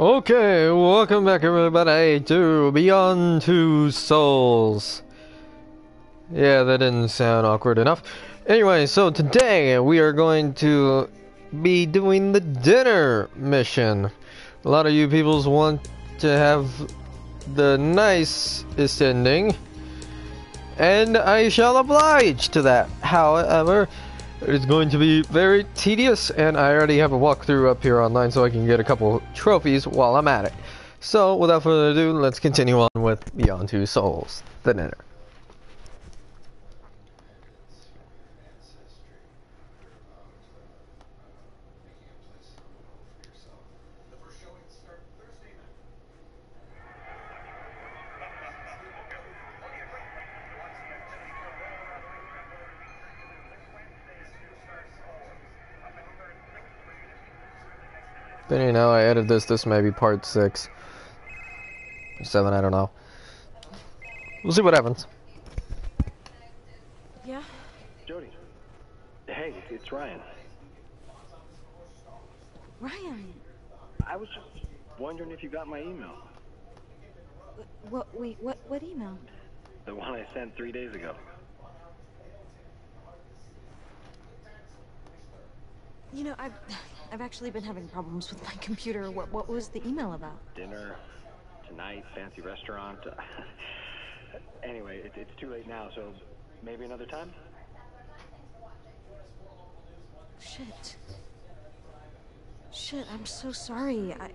Okay, welcome back everybody to Beyond Two Souls. Yeah, that didn't sound awkward enough. Anyway, so today we are going to be doing the dinner mission. A lot of you peoples want to have the nicest ending, and I shall oblige to that. However, it's going to be very tedious, and I already have a walkthrough up here online so I can get a couple trophies while I'm at it. So, without further ado, let's continue on with Beyond Two Souls, the dinner. Depending on how I edit this, this may be part 6. 7, I don't know. We'll see what happens. Yeah? Jodie. Hey, it's Ryan. Ryan! I was just wondering if you got my email. Wh- What, wait, what, what email? The one I sent three days ago. You know, I've, I've actually been having problems with my computer. What, what was the email about? Dinner, tonight, fancy restaurant. anyway, it, it's too late now, so maybe another time? Shit. Shit, I'm so sorry. I...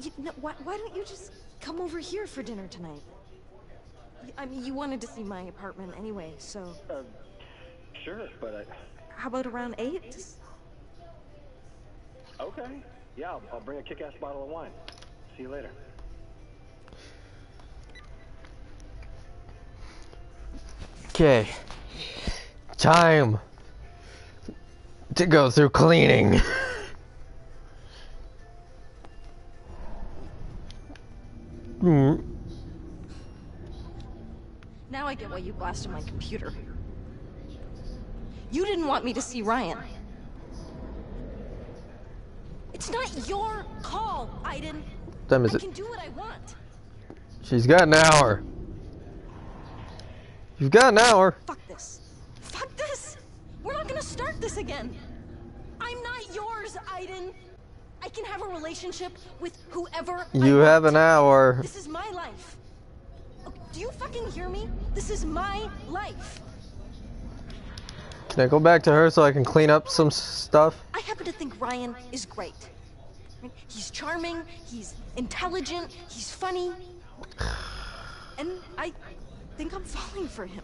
You know, why, why don't you just come over here for dinner tonight? I mean, you wanted to see my apartment anyway, so Uh, sure, but I... how about around 8? Okay. Yeah, I'll, I'll bring a kick-ass bottle of wine. See you later. Okay. Time to go through cleaning. Hmm. Now I get why you blasted my computer. You didn't want me to see Ryan. It's not your call, Aiden. Time is I it? can do what I want. She's got an hour. You've got an hour. Fuck this. Fuck this! We're not gonna start this again. I'm not yours, Aiden. I can have a relationship with whoever You have an hour. This is my life. Do you fucking hear me? This is my life. Can I go back to her so I can clean up some stuff? I happen to think Ryan is great. He's charming, he's intelligent, he's funny. And I think I'm falling for him.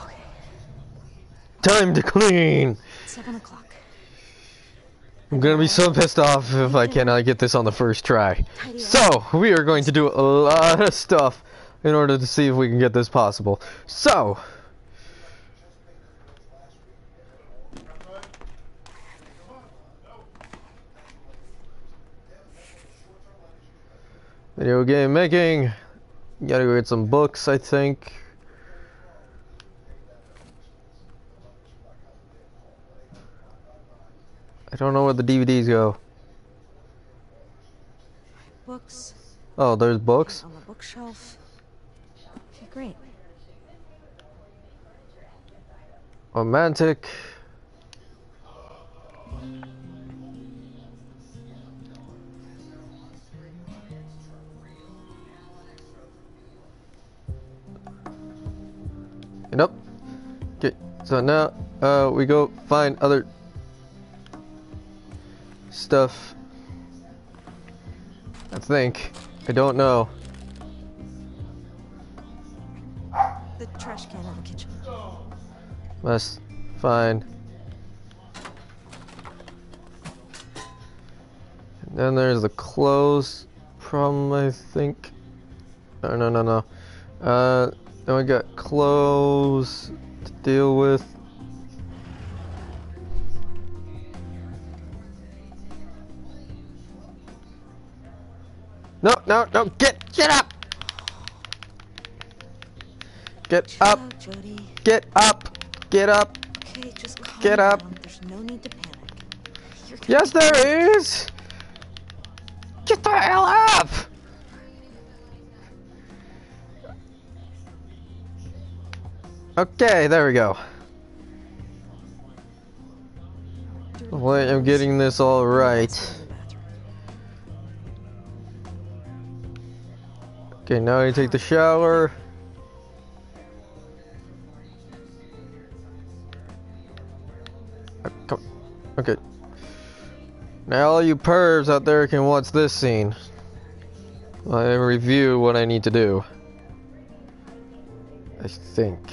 Okay, Time to clean. seven o'clock. I'm gonna be so pissed off if I cannot get this on the first try. So, we are going to do a lot of stuff in order to see if we can get this possible. So, video game making. Gotta go get some books, I think. I don't know where the DVDs go. Books Oh, there's books? on the bookshelf. Okay, great. Romantic. Nope. So now uh, we go find other stuff. I think. I don't know. The trash can in the kitchen. Must find. And then there's the clothes problem, I think. No, no, no, no. Uh, then we got clothes deal with. No, no, no, get, get up! Get up, get up, get up. Okay, just calm Get up. down. There's no need to panic. Yes, there is! Get the hell up! Okay, there we go. Wait, I'm getting this all right. Okay, now I take the shower. Uh, Okay. Now all you pervs out there can watch this scene. I review what I need to do. I think.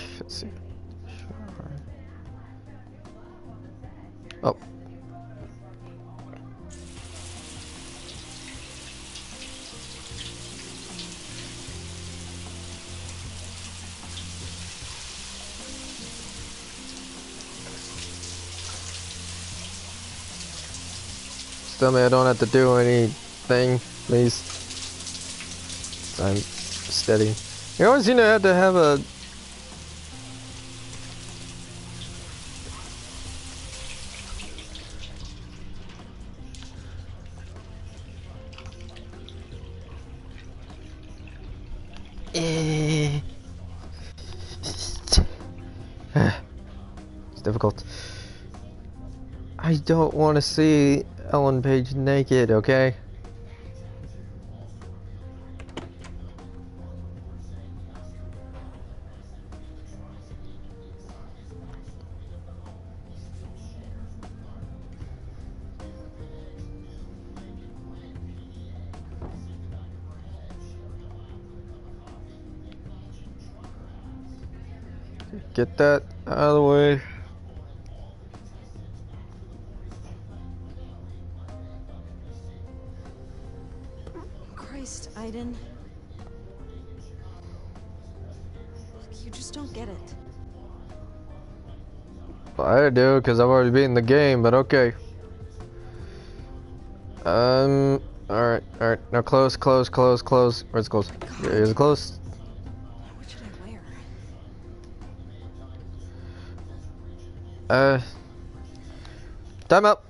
Tell me I don't have to do anything, please. I'm steady. You always seem to have to have a Eh. It's difficult. I don't want to see Ellen Page naked, okay? Get that because I've already beaten the game, but okay. Um, alright, alright. Now close, close, close, close. Where's it close? Is it close? What should I wear? Uh. Time up.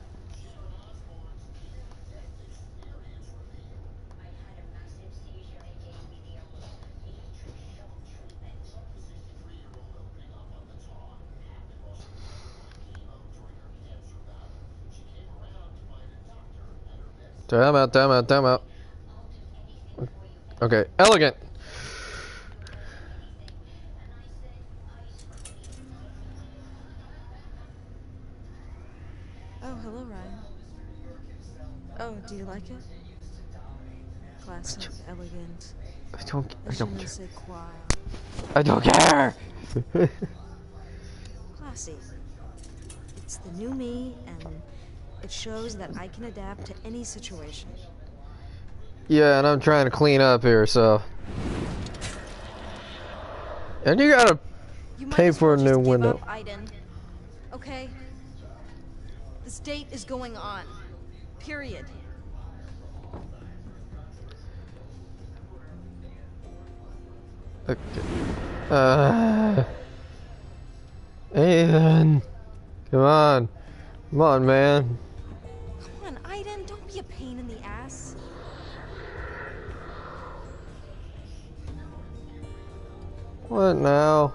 Time out, time out, time out. Okay, elegant. Oh, hello, Ryan. Oh, do you like it? Classic, elegant, I don't, I don't care. I don't care. Classy. It's the new me, and it shows that I can adapt to any situation. Yeah, and I'm trying to clean up here, so. And you gotta. You Pay for a well just new window. Up. Okay? This date is going on. Period. Okay. Uh. Aiden. Come on. Come on, man. What now?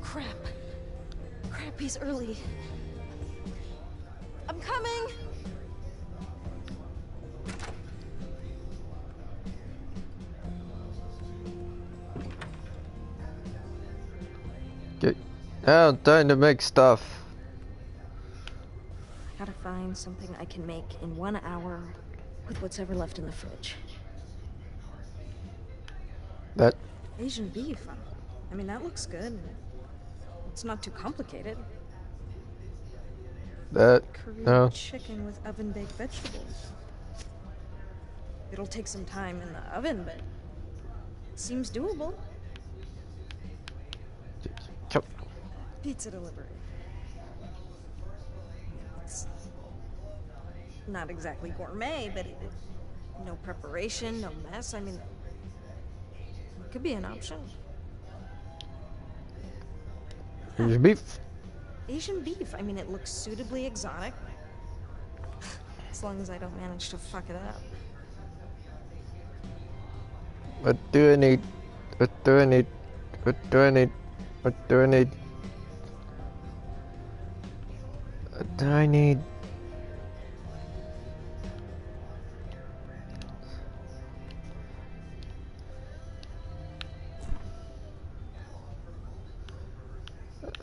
Crap. Crap, he's early. I'm coming! Get. Now, time to make stuff. I gotta find something I can make in one hour with what's ever left in the fridge. That. Asian beef. I mean, that looks good. It's not too complicated. That. Korean No. chicken with oven baked vegetables. It'll take some time in the oven, but it seems doable. Come- Pizza delivery. It's not exactly gourmet, but it, no preparation, no mess. I mean, could be an option. Your beef. Asian beef. I mean, it looks suitably exotic. as long as I don't manage to fuck it up. What do I need? What do I need? What do I need? What do I need? What do I need?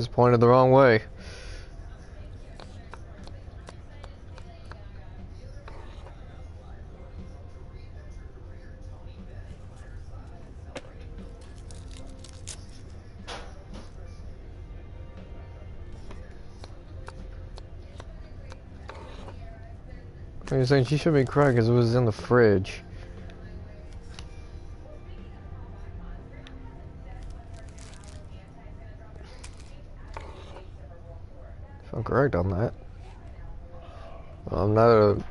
just pointed the wrong way. You're saying she should be crying because it was in the fridge. If I'm correct on that. I'm not a.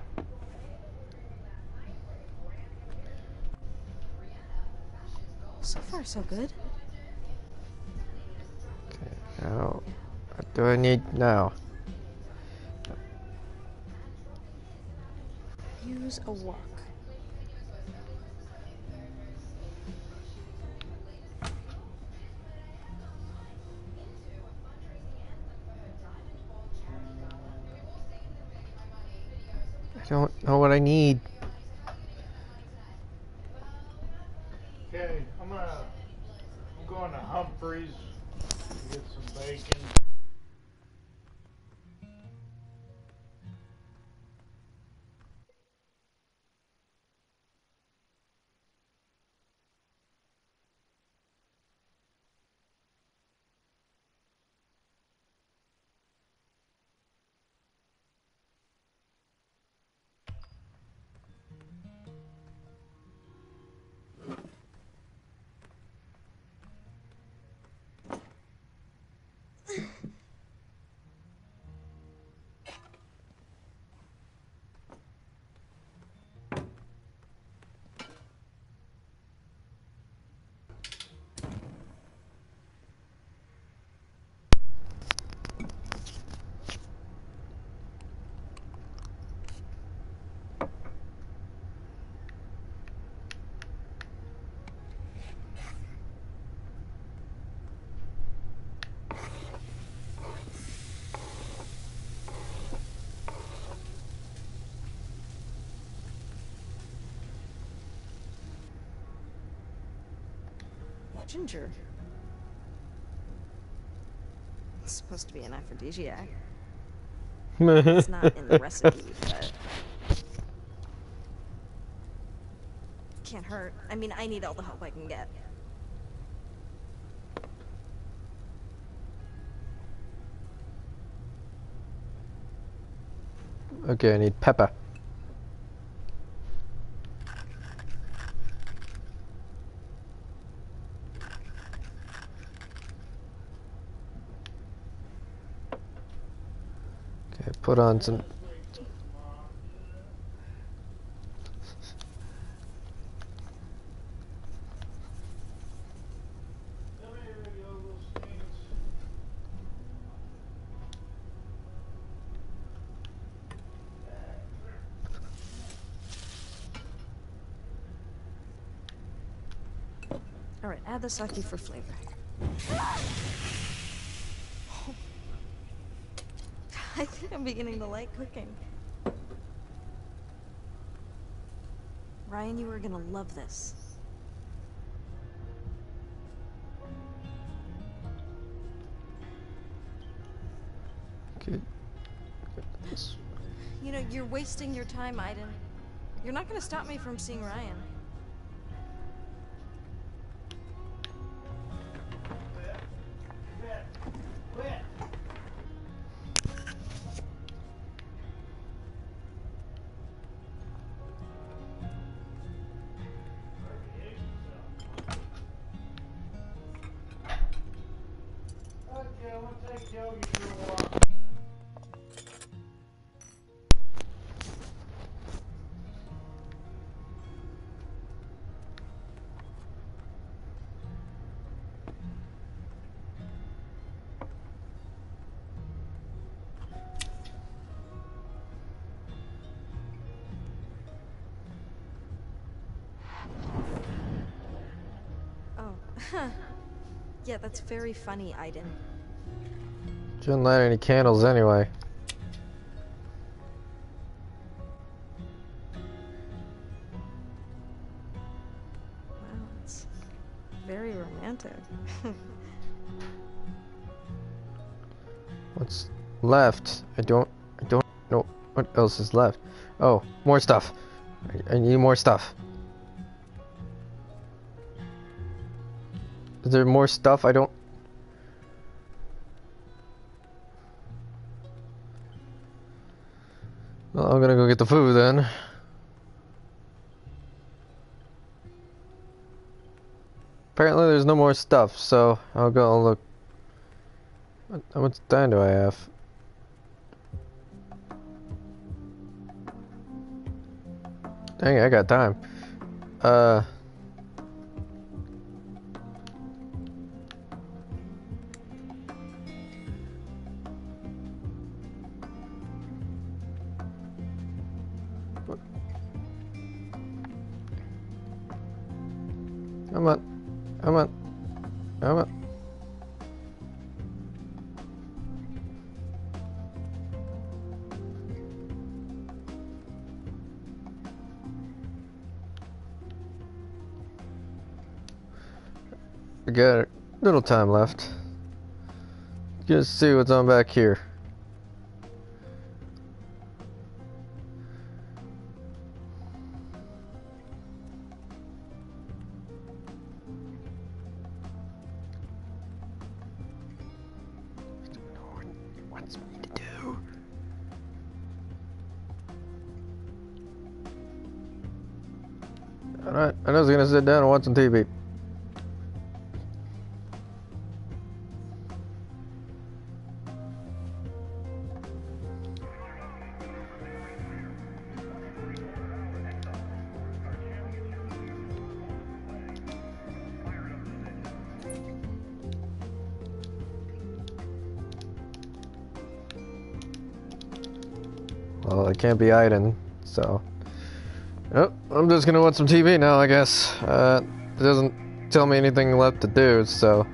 So far, so good. Okay, now. What do I need now? Use a wok. I need. Ginger. It's supposed to be an aphrodisiac. It's not in the recipe, but. Can't hurt. I mean, I need all the help I can get. okay, I need pepper. Put on some. Alright, add the sake for flavor. I think I'm beginning to like cooking. Ryan, you are gonna love this. Okay. You know, you're wasting your time, Aiden. You're not gonna stop me from seeing Ryan. Yeah, that's very funny, Aiden. Didn't light any candles anyway. Wow, it's very romantic. What's left? I don't. I don't know what else is left. Oh, more stuff. I, I need more stuff. Is there more stuff? I don't. Well, I'm gonna go get the food then. Apparently, there's no more stuff, so I'll go look. How much time do I have? Dang, I got time. Uh. We got a little time left. Just see what's on back here. Alright, I was gonna sit down and watch some TV. Can't be Aiden, so. Yep, I'm just gonna watch some TV now, I guess. Uh, it doesn't tell me anything left to do, so.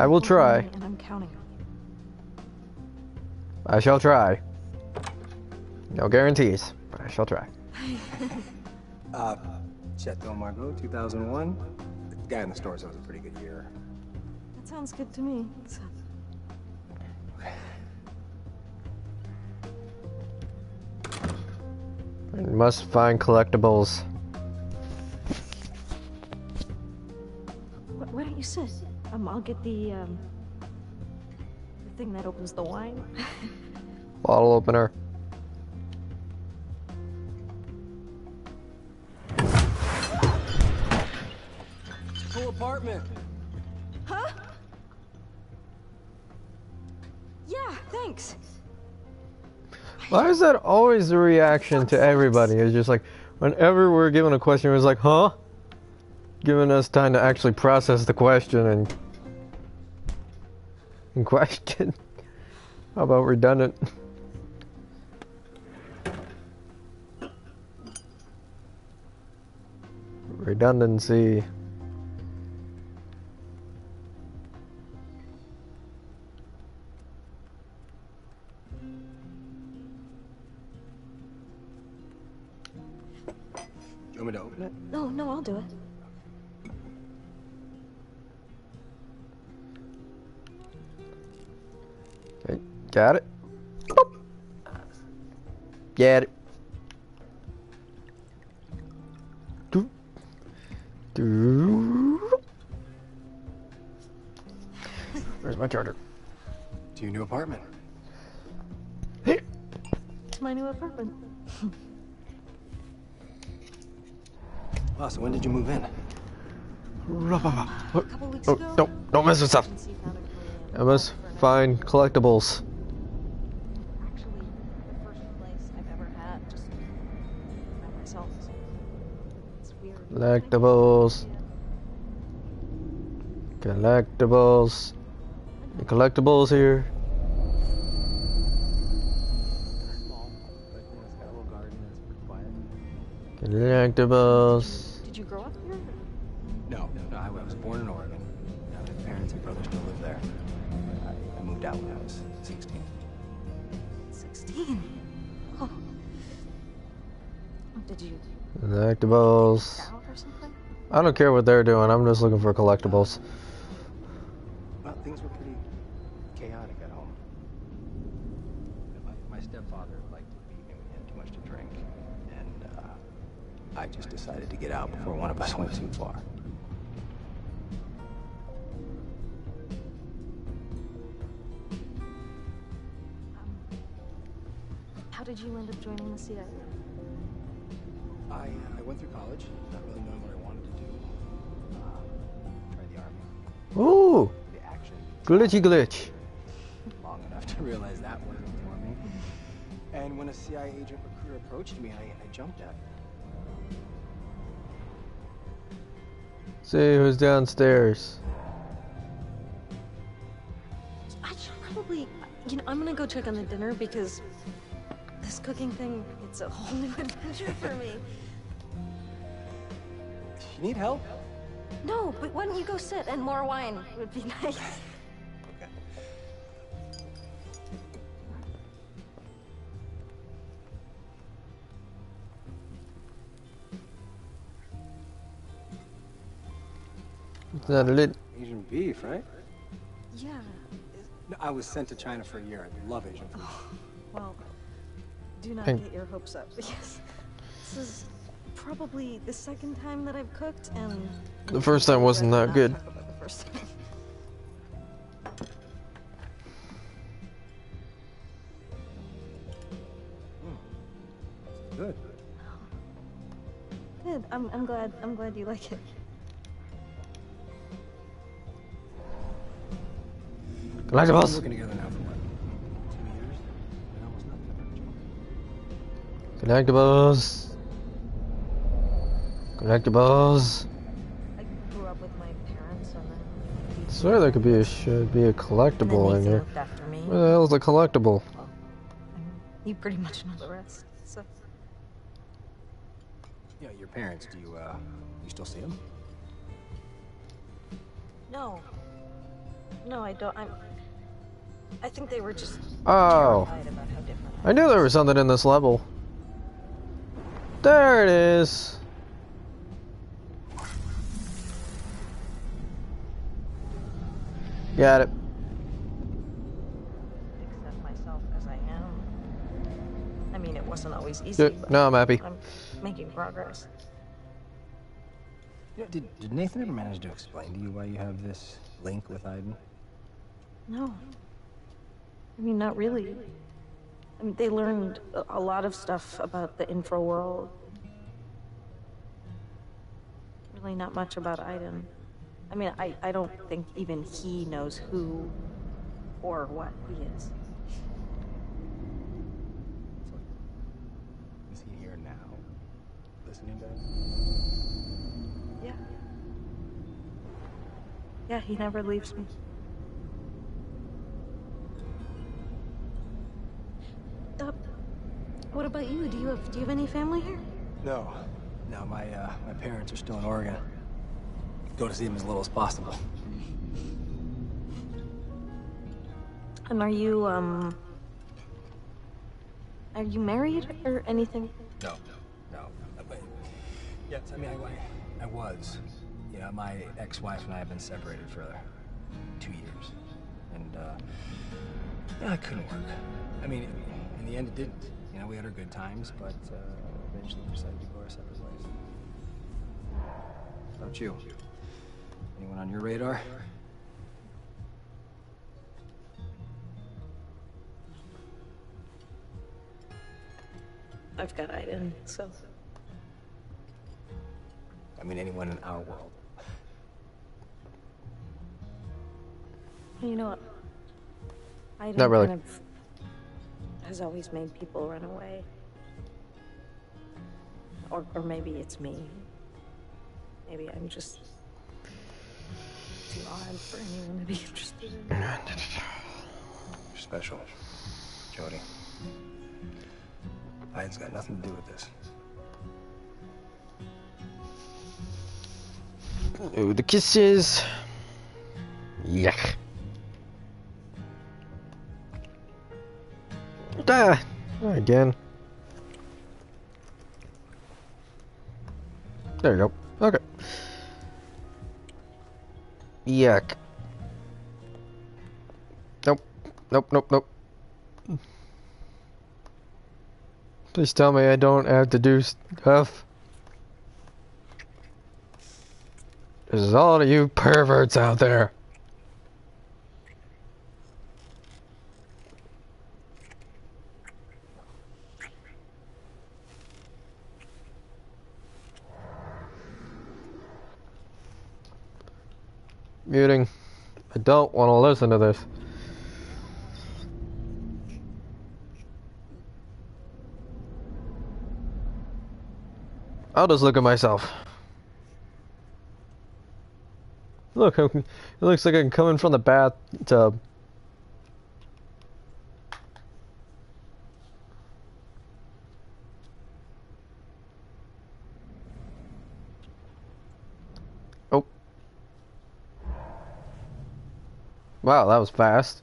I will try. And I'm counting on you. I shall try. No guarantees, but I shall try. Uh, Chateau Margaux, 2001. The guy in the store said it was a pretty good year. That sounds good to me. So, I must find collectibles. I'll get the um, the thing that opens the wine. Bottle opener. Cool apartment. huh? Yeah, thanks. Why is that always the reaction to everybody? It's just like, whenever we're given a question, it's like, huh? Giving us time to actually process the question and. In question. How about redundant? Redundancy. Got it. Boop. Get it. Do. Do. Where's my charger? To your new apartment. Here. It's my new apartment. Wow, so when did you move in? A couple weeks Oh, ago. don't, don't mess with stuff. agency found a I must find collectibles. Collectibles. Collectibles. The collectibles here. Small, but you know, it's got a little garden and it's pretty quiet. Collectibles. Did you grow up here? No, no, I, I was born in Oregon. My parents and brothers still live there. I, I moved out when I was 16. 16. Oh. Did you Collectibles. Out or something? I don't care what they're doing. I'm just looking for collectibles. Well, things were pretty chaotic at home. My, my stepfather liked to beat me when he had too much to drink. And uh, I just decided to get out before one of us went too far. How did you end up joining the CIA? I, uh, I went through college, not really knowing Ooh, the action, glitchy glitch. long enough to realize that wasn't for me. And when a CIA agent recruiter approached me, I, I jumped at it. See who's downstairs. I should probably, you know, I'm gonna go check on the dinner because this cooking thing, it's a whole new adventure for me. You need help? No, but why don't you go sit and more wine would be nice. Okay. It's not lit. Asian beef, right? Yeah, No, I was sent to China for a year. I love Asian food. Oh, well, do not Thank- get your hopes up because this is probably the second time that I've cooked and The first time wasn't that good. talk about the first time. Hmm. Good. Good. I'm, I'm glad. I'm glad you like it. We've been Collectibles. working together now Collectibles. Collectibles. I grew up with my parents and then. I swear there could be a should be a collectible in here. looked after me. Where the hell's the collectible? You pretty much know the rest. So Yeah, your parents, do you, uh, you still see them? no, no, I don't. I'm. I think they were just Oh, about how different. I knew there was something in this level. There it is. Got it. accept myself as I am. I mean, it wasn't always easy. Yeah, but no, I'm happy. I'm making progress. Yeah, did, did Nathan ever manage to explain to you why you have this link with Aiden? No. I mean, not really. I mean, they learned a- a lot of stuff about the Infraworld. Really, not much about Aiden. I mean, I, I don't think even he knows who or what he is. Is he here now? Listening to us? Yeah. Yeah, he never leaves me. Uh, what about you? Do you have do you have any family here? No. No, my, uh, my parents are still in Oregon. Go to see them as little as possible. And are you um are you married or anything? No, no. no. but- Yes, I mean, I, I, was. Yeah, my ex-wife and I have been separated for two years, and uh, yeah, it couldn't work. I mean, in the end, it didn't. You know, we had our good times, but uh, eventually we decided to go our separate ways. How about you? Anyone on your radar? I've got Aiden, so I mean, anyone in our world? you know what? Aiden Not really. kind of has always made people run away. Or or maybe it's me. Maybe I'm just too odd for anyone to be interested in. You're special, Jodie. Aiden's got nothing to do with this. Ooh, the kisses. Yuck. Ah, again. There you go. Okay. Yuck. Nope. Nope, nope, nope. Please tell me I don't have to do stuff. This is all you perverts out there. Muting. I don't want to listen to this. I'll just look at myself. Look, it looks like I'm coming from the bathtub. Wow, that was fast.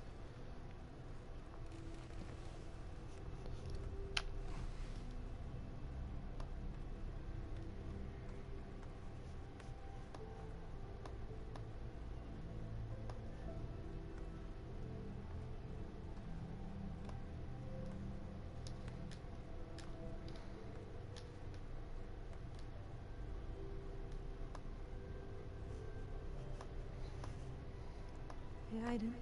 Yeah, I did.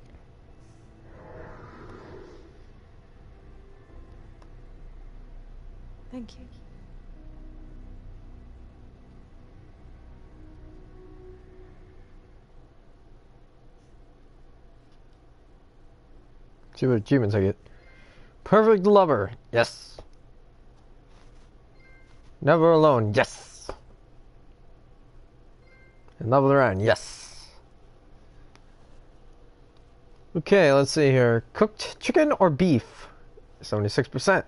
Thank you. See what achievements I get. Perfect lover. Yes. Never alone. Yes. In love with Ryan. Yes. Okay, let's see here. Cooked chicken or beef? 76%.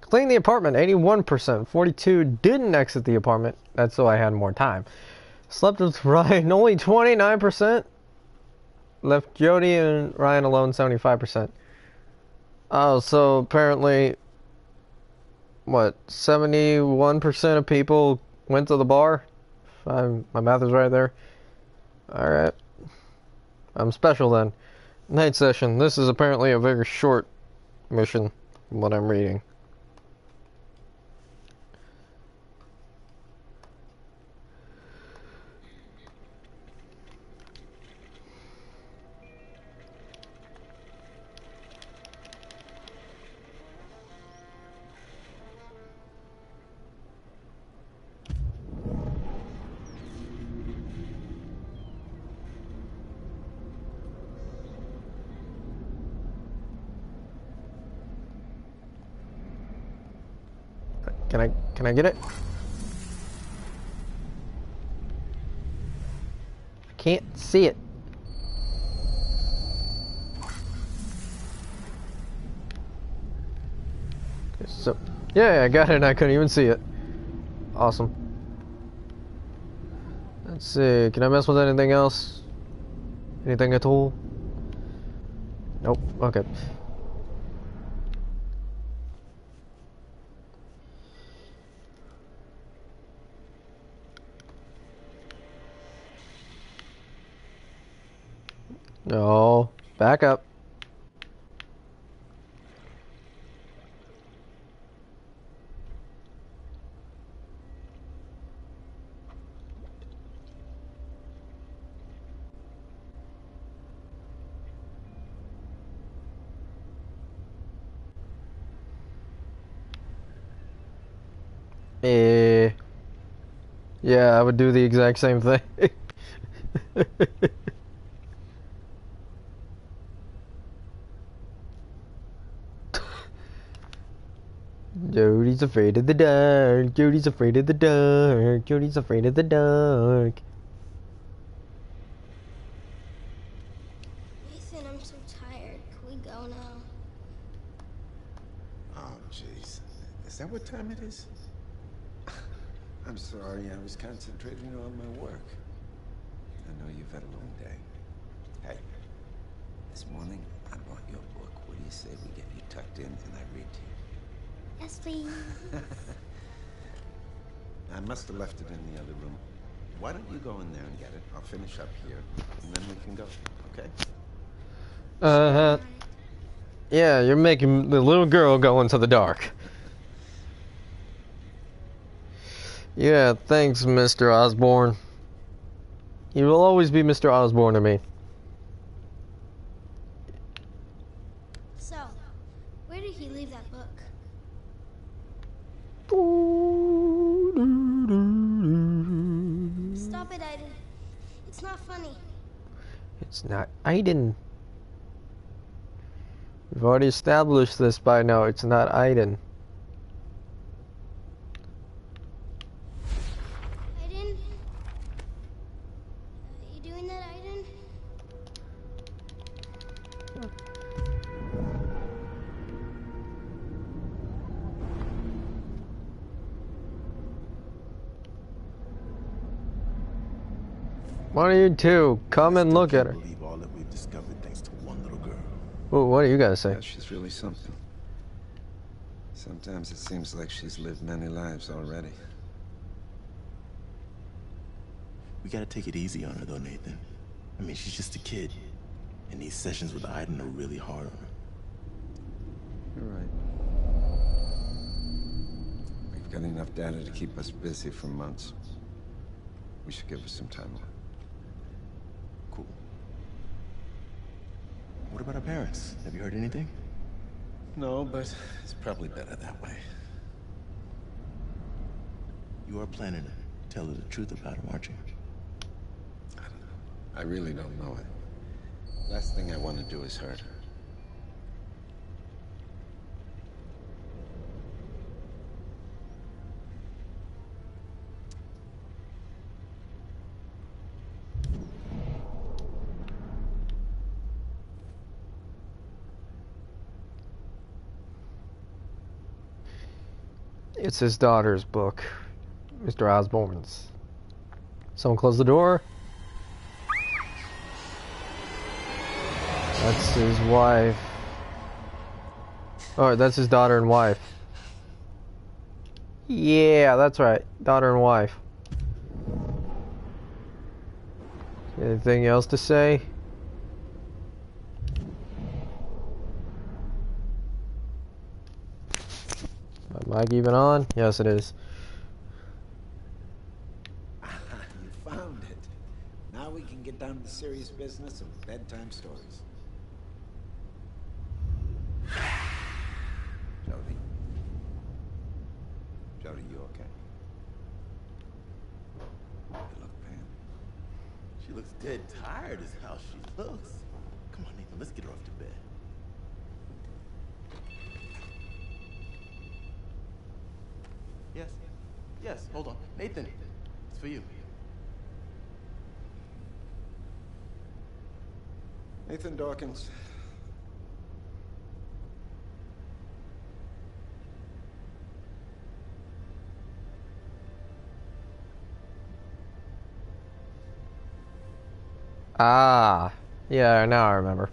Clean the apartment. 81%. 42 didn't exit the apartment. That's so I had more time. Slept with Ryan. Only 29%. Left Jodie and Ryan alone. 75%. Oh, so apparently, what, 71% of people went to the bar? I'm, my math is right there. Alright. I'm special then. Night session. This is apparently a very short mission, from what I'm reading. I get it? I can't see it. So yeah, I got it and I couldn't even see it. Awesome. Let's see, can I mess with anything else? Anything at all? Nope, okay. No, back up. Eh. Yeah, I would do the exact same thing. Jodie's afraid of the dark. Jodie's afraid of the dark. Jodie's afraid of the dark. Nathan, I'm so tired. Can we go now? Oh, jeez. Is that what time it is? I'm sorry, I was concentrating on my work. I know you've had a long day. Hey, this morning I brought your book. What do you say we get you tucked in and I read to you? Yes, please. I must have left it in the other room. Why don't you go in there and get it? I'll finish up here, and then we can go, okay? Uh huh. Yeah, you're making the little girl go into the dark. Yeah, thanks, Mr. Osborne. You will always be Mr. Osborne to me. So, where did he leave that book? Stop it, Aiden. It's not funny. It's not Aiden. We've already established this by now. It's not Aiden. Why don't you two come and look at her? Can't believe all that we've discovered thanks to one little girl. Well, what do you guys say? Yeah, she's really something. Sometimes it seems like she's lived many lives already. We gotta take it easy on her, though, Nathan. I mean, she's just a kid. And these sessions with Aiden are really hard on her. You're right. We've got enough data to keep us busy for months. We should give her some time off. What about our parents? Have you heard anything? No, but it's probably better that way. You are planning to tell her the truth about him, aren't you? I don't know. I really don't know it. Last thing I want to do is hurt her. It's his daughter's book, Mr. Osborne's. Someone close the door. That's his wife. Oh, that's his daughter and wife. Yeah, that's right. Daughter and wife. Anything else to say? My mic even on? Yes, it is. you found it. Now we can get down to the serious business of bedtime stories. Jodie? Jodie, you okay? You look pale. She looks dead tired is how she looks. Come on, Nathan, let's get her off to bed. Yes. Yes, hold on. Nathan, it's for you. Nathan Dawkins. Ah, yeah, now I remember.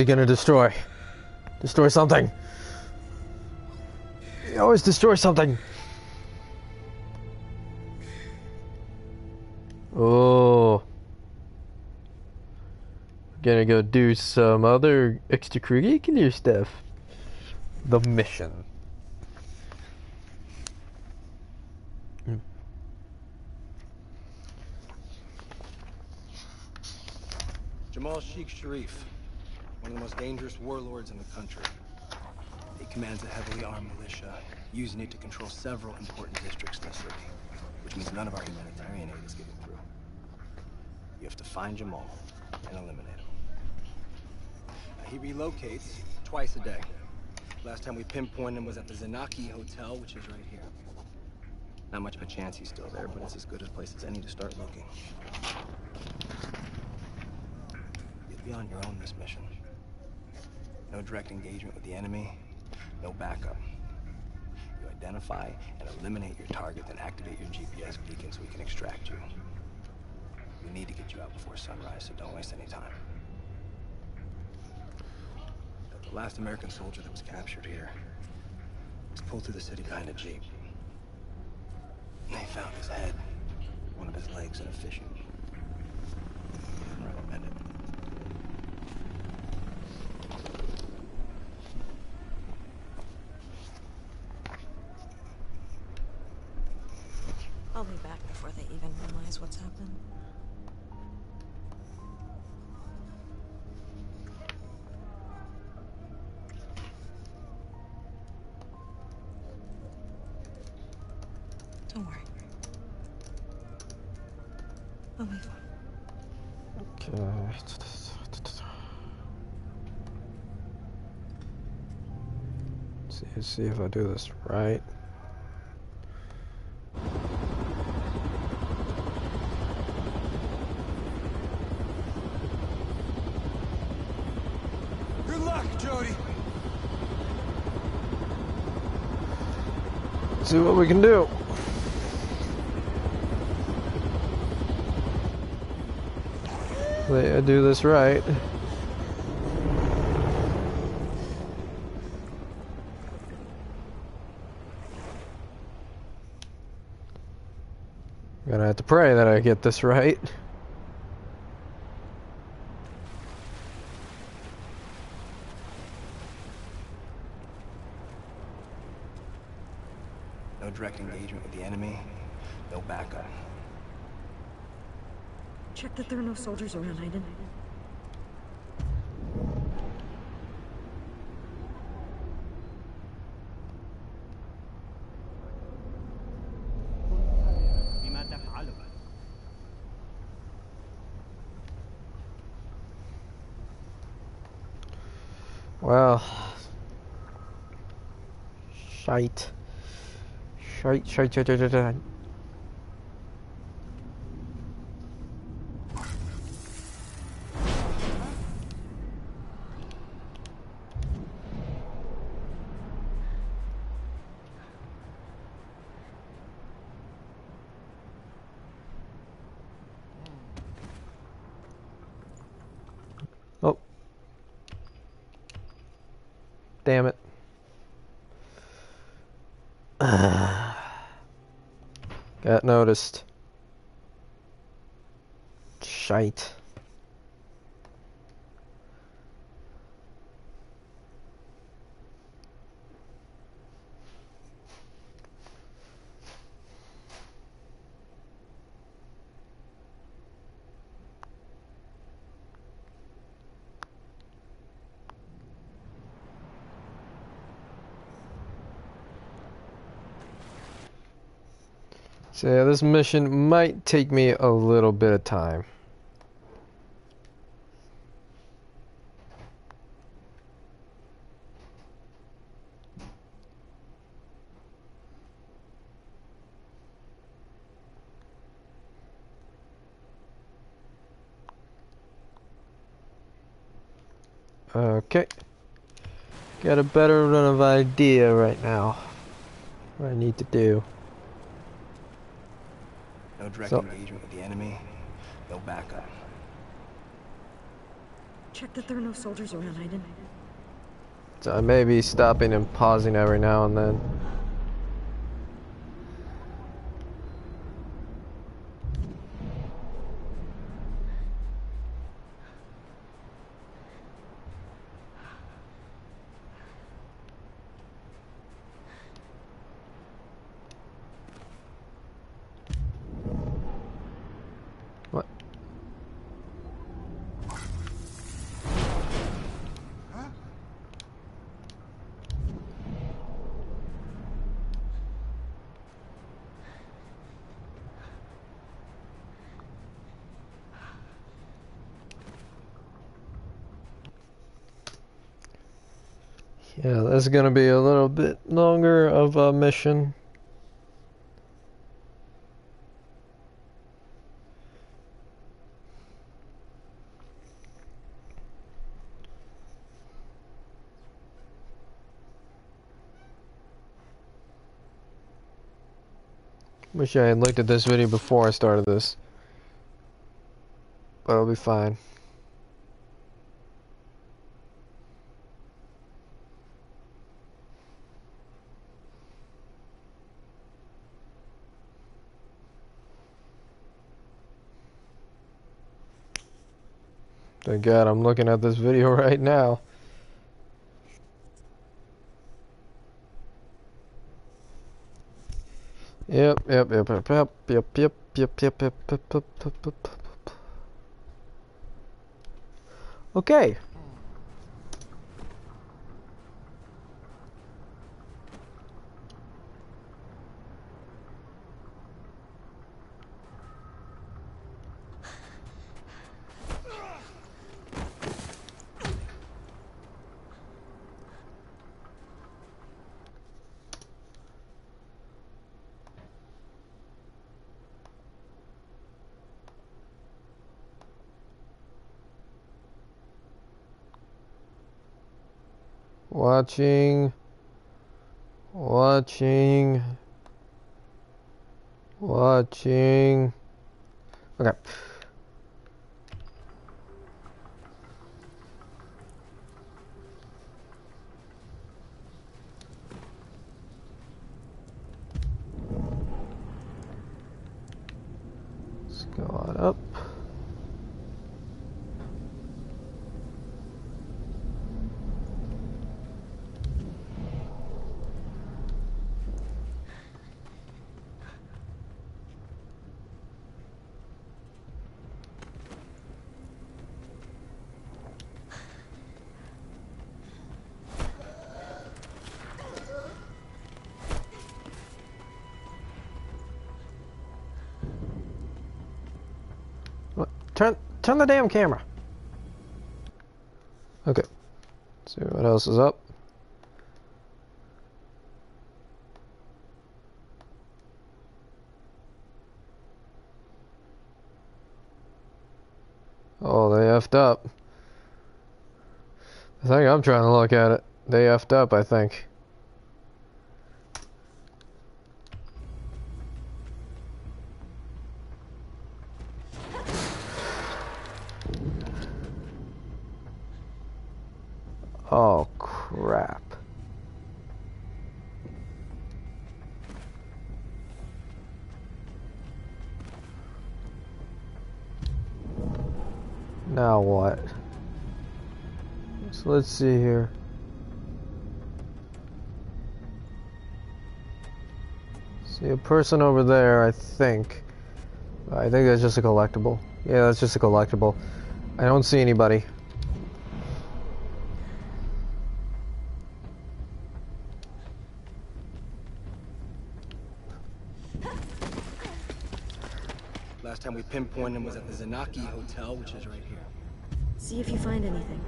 What's he gonna destroy? Destroy something. He always destroy something. Oh. Gonna go do some other extracurricular stuff. The mission. Jamal Sheikh Sharif, one of the most dangerous warlords in the country. He commands a heavily armed militia, using it to control several important districts in the city, which means none of our humanitarian aid is getting through. You have to find Jamal and eliminate him. He relocates twice a day. Last time we pinpointed him was at the Zanaki Hotel, which is right here. Not much of a chance he's still there, but it's as good a place as any to start looking. You'll be on your own this mission. No direct engagement with the enemy, no backup. You identify and eliminate your target, then activate your GPS beacon so we can extract you. We need to get you out before sunrise, so don't waste any time. The last American soldier that was captured here was pulled through the city behind a jeep. They found his head, one of his legs in a fishing. See, see if I do this right. Good luck, Jodie. See what we can do. I do this right. Have to pray that I get this right. No direct engagement with the enemy, no backup. Check that there are no soldiers around, Aiden. Well. Shite. Shite, shite, shite, shite, shite. Oh. Damn it. Got noticed. Shite. So yeah, this mission might take me a little bit of time. Okay. Got a better run of idea right now. What I need to do. No direct So- engagement with the enemy, no backup. Check that there are no soldiers around, Aiden. So I may be stopping and pausing every now and then. What? Yeah, that's gonna be a little bit longer of a mission. Wish I had looked at this video before I started this. But it'll be fine. Thank God I'm looking at this video right now. Yep, yep, yep, yep, yep, yep, yep, yep, yep, yep, yep, yep, yep, yep, yep. Okay. Watching. Watching. Watching. Okay. The damn camera. Okay. see what else is up. Oh, they effed up. I think I'm trying to look at it. They effed up, I think. Now what? So let's see here. See a person over there, I think. I think that's just a collectible. Yeah, that's just a collectible. I don't see anybody. Last time we pinpointed was at the Zanaki Hotel, which is right here. See if you find anything.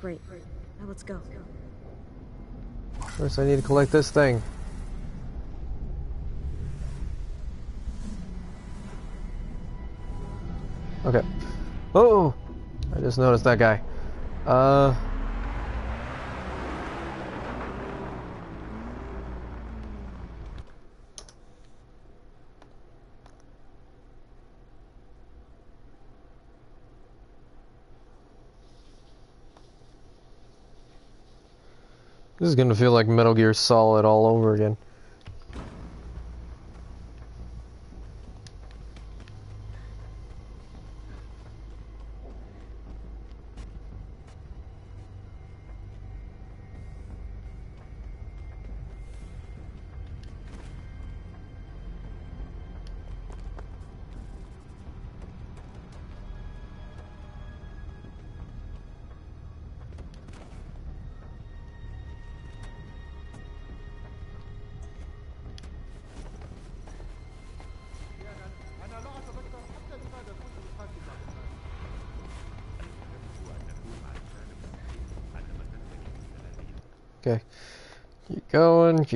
Great. Now let's go. First, I need to collect this thing. Okay. Oh! I just noticed that guy. Uh... This is gonna feel like Metal Gear Solid all over again.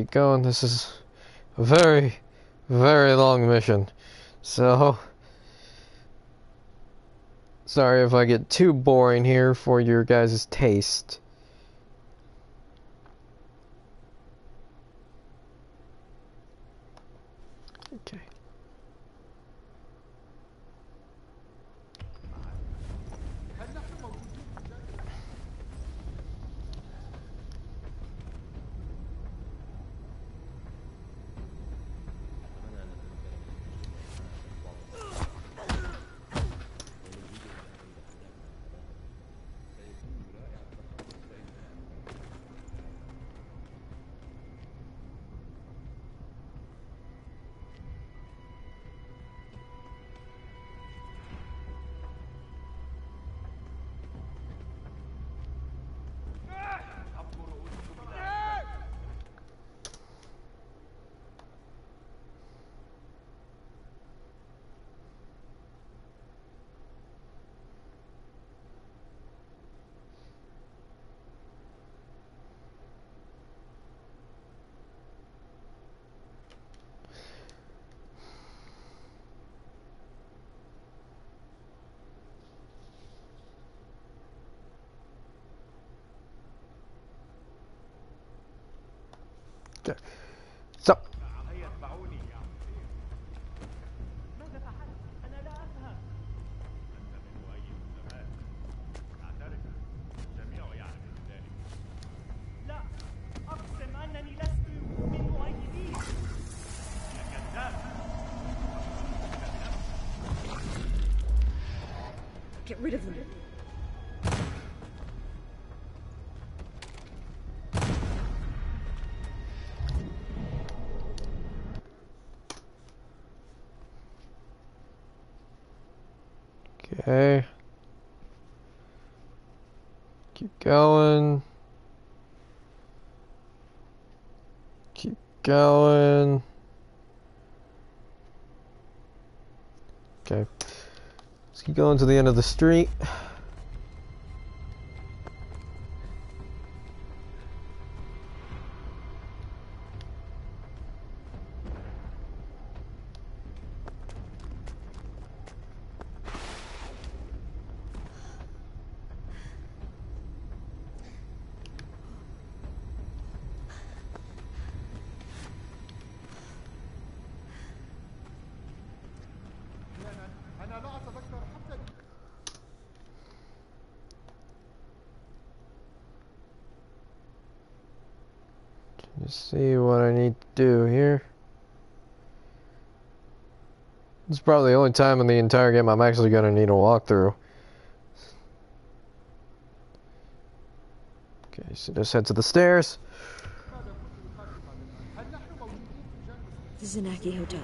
Keep going. This is a very, very long mission. So, sorry if I get too boring here for your guys' taste. Going. Keep going. Okay. Let's keep going to the end of the street. Probably the only time in the entire game I'm actually going to need a walkthrough. Okay, so just head to the stairs. The Zanaki Hotel.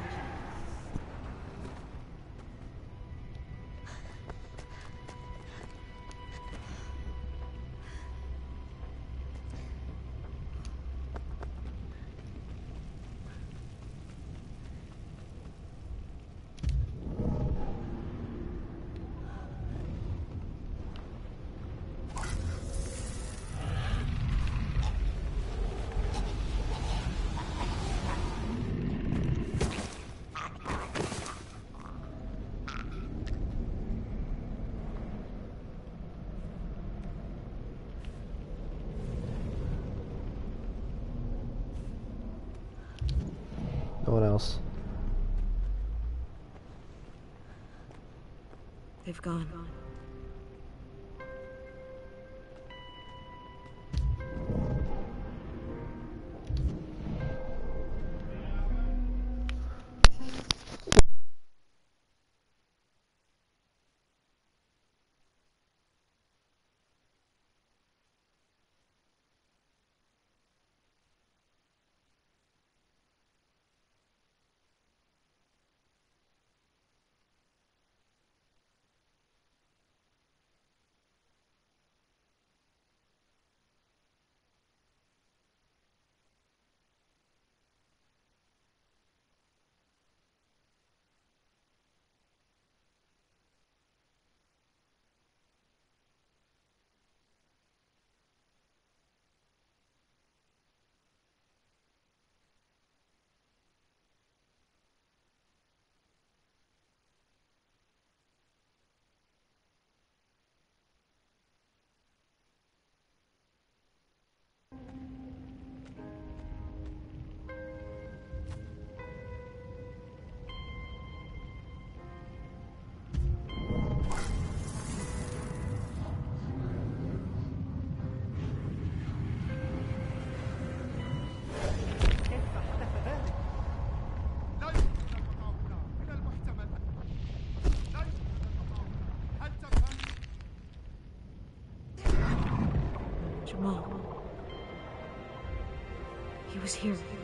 Was here.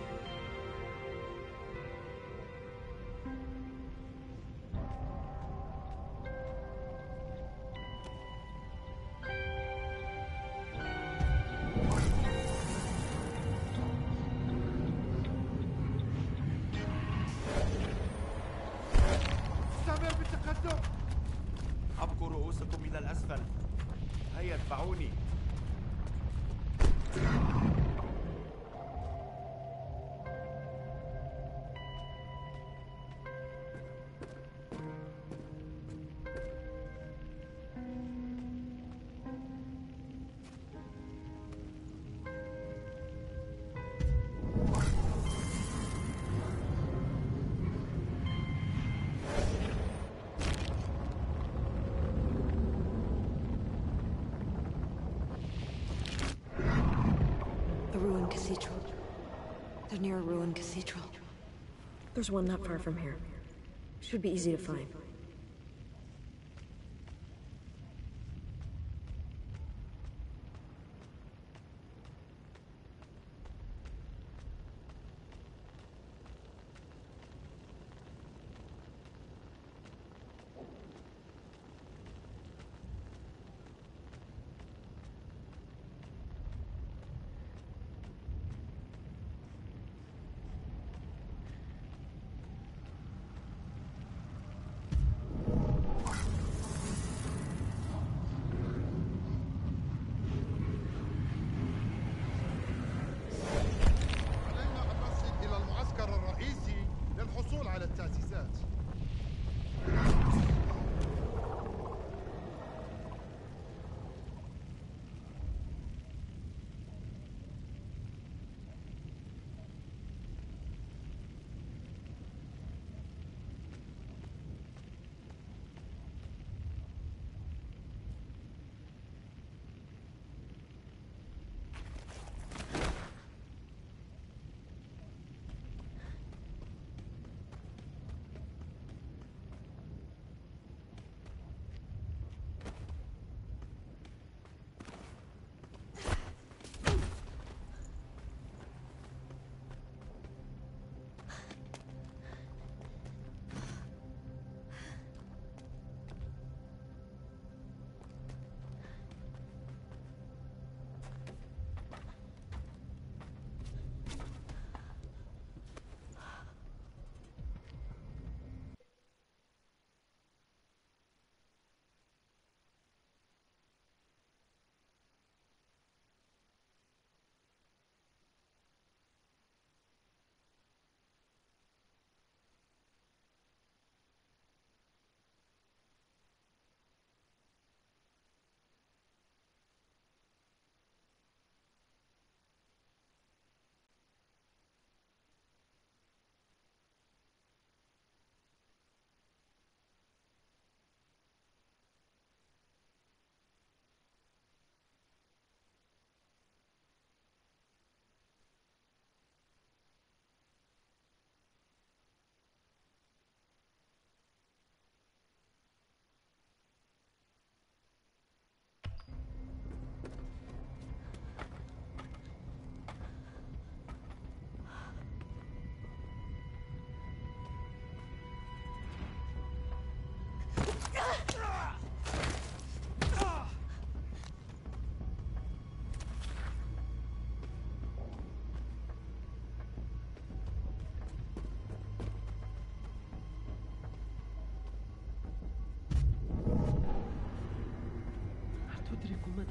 Cathedral. They're near a ruined cathedral. There's one not far from here. Should be easy to find.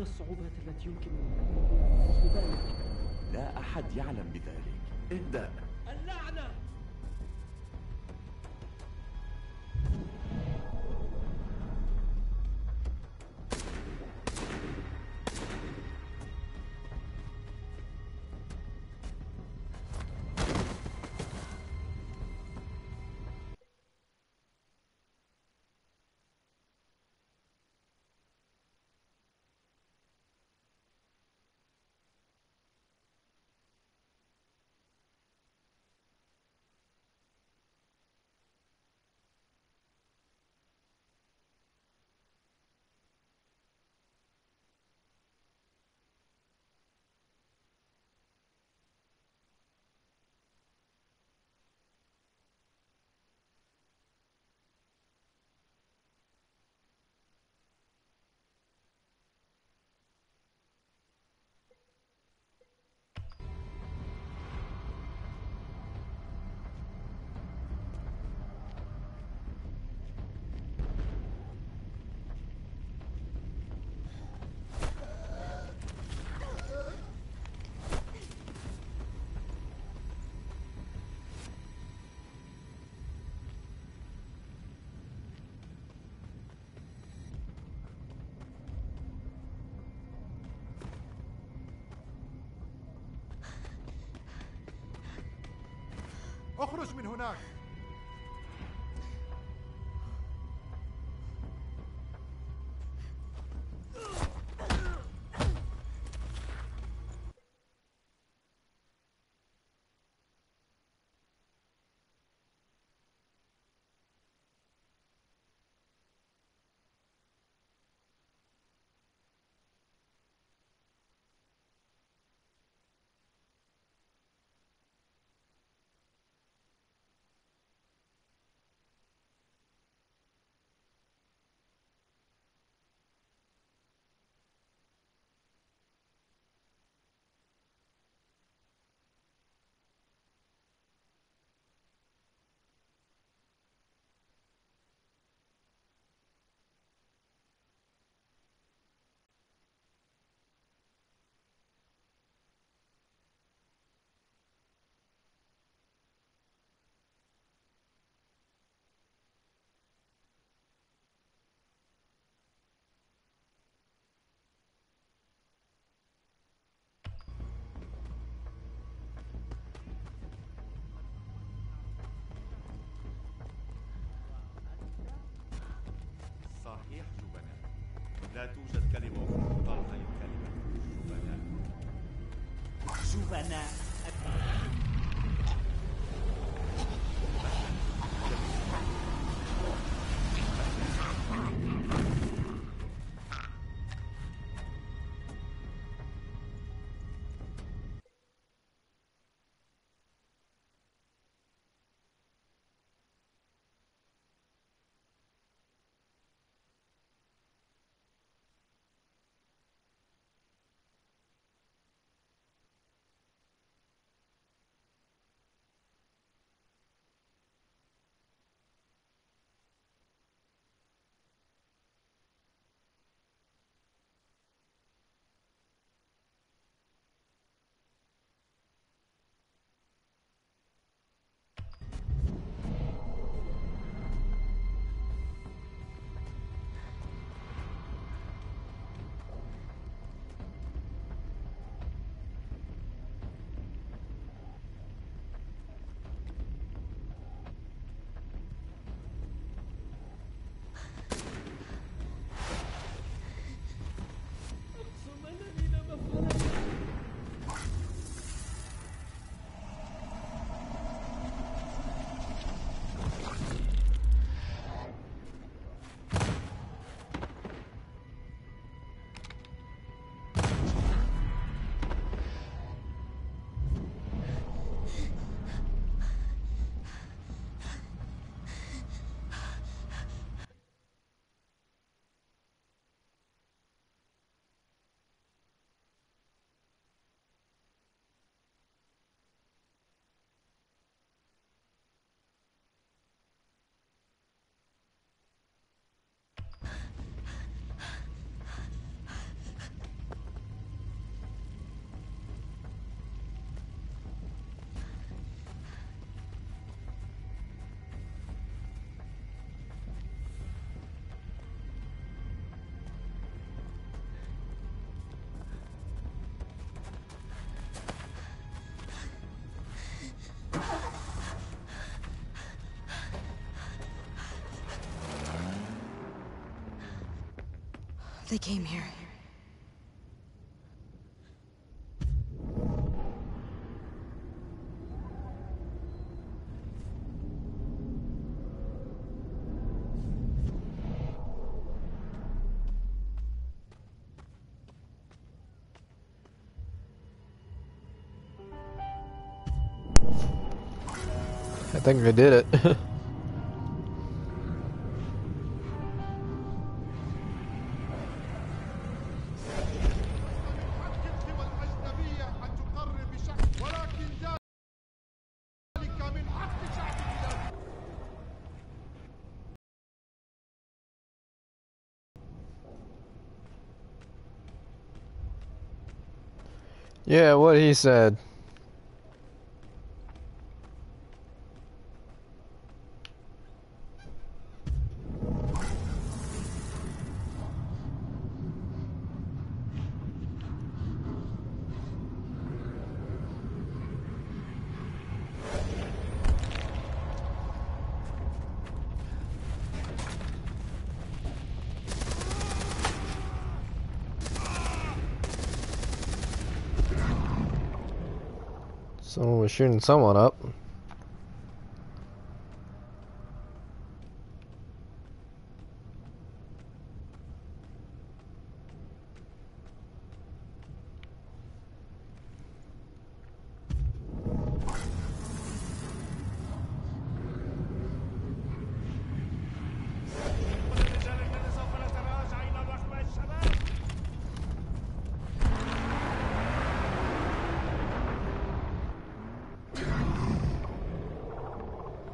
الصعوبات التي يمكن ذلك؟ لا أحد يعلم بذلك اهدأ أخرج من هناك. لا توجد كلمة أخرى. تقال غير كلمة. جبناء جبناء They came here. I think I did it. yeah, what he said. Someone was shooting someone up.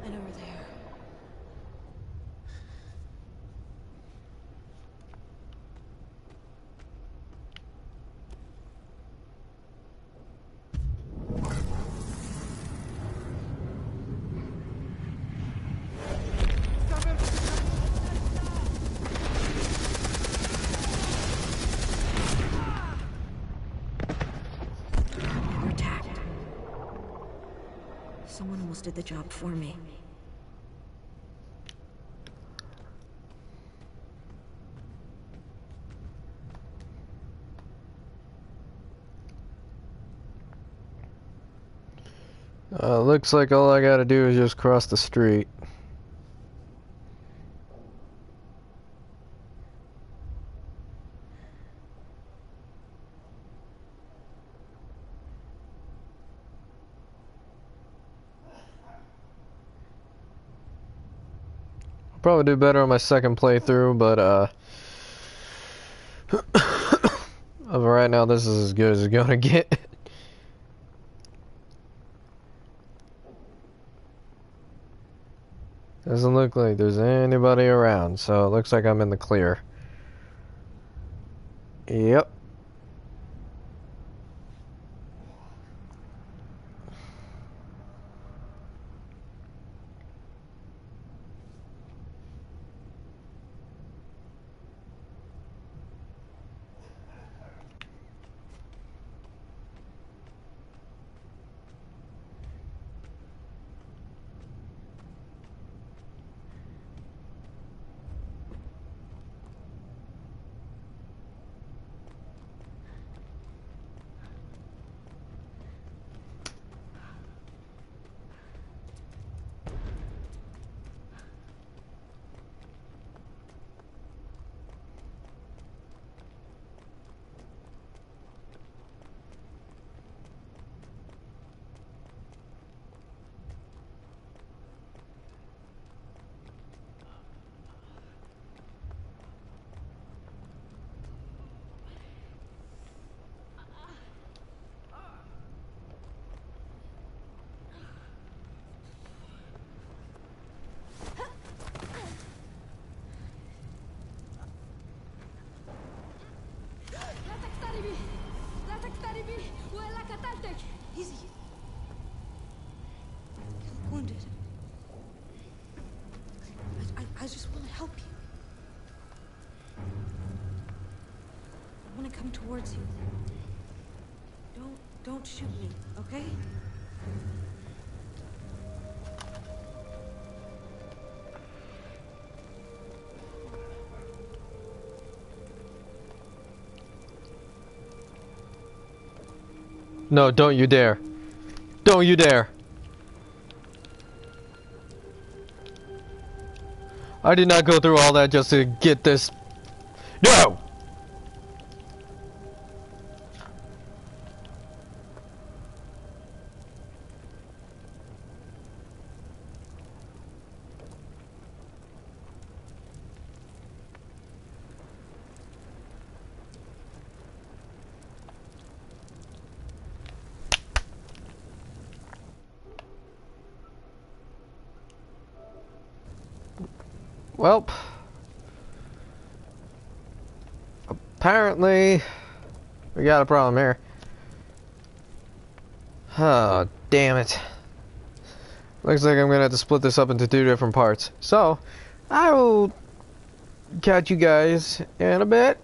And over there. We're attacked. Someone almost did the job for me. Uh, looks like all I gotta do is just cross the street. Probably do better on my second playthrough, but uh, right now this is as good as it's gonna get. Doesn't look like there's anybody around, so it looks like I'm in the clear. Yep. I just want to help you. I want to come towards you. Don't, don't shoot me, okay? No, don't you dare. Don't you dare. I did not go through all that just to get this. No! Well, apparently we got a problem here. Oh, damn it. Looks like I'm gonna have to split this up into two different parts. So, I will catch you guys in a bit.